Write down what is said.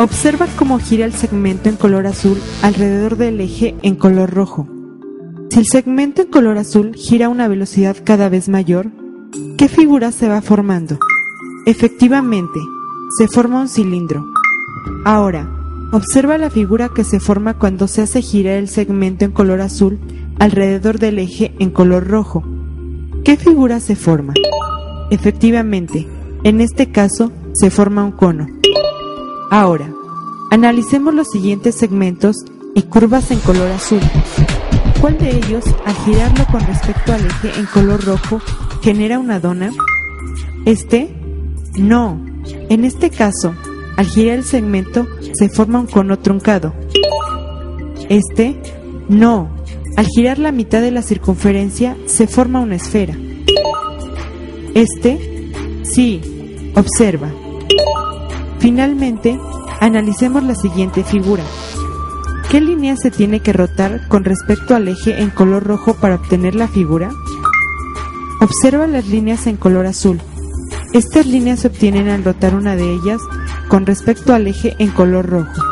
Observa cómo gira el segmento en color azul alrededor del eje en color rojo. Si el segmento en color azul gira a una velocidad cada vez mayor, ¿qué figura se va formando? Efectivamente, se forma un cilindro. Ahora, observa la figura que se forma cuando se hace girar el segmento en color azul alrededor del eje en color rojo. ¿Qué figura se forma? Efectivamente, en este caso se forma un cono. Ahora, analicemos los siguientes segmentos y curvas en color azul. ¿Cuál de ellos, al girarlo con respecto al eje en color rojo, genera una dona? ¿Este? No. En este caso, al girar el segmento, se forma un cono truncado. Este? No. Al girar la mitad de la circunferencia, se forma una esfera. Este? Sí. Observa. Finalmente, analicemos la siguiente figura. ¿Qué línea se tiene que rotar con respecto al eje en color rojo para obtener la figura? Observa las líneas en color azul. Estas líneas se obtienen al rotar una de ellas con respecto al eje en color rojo.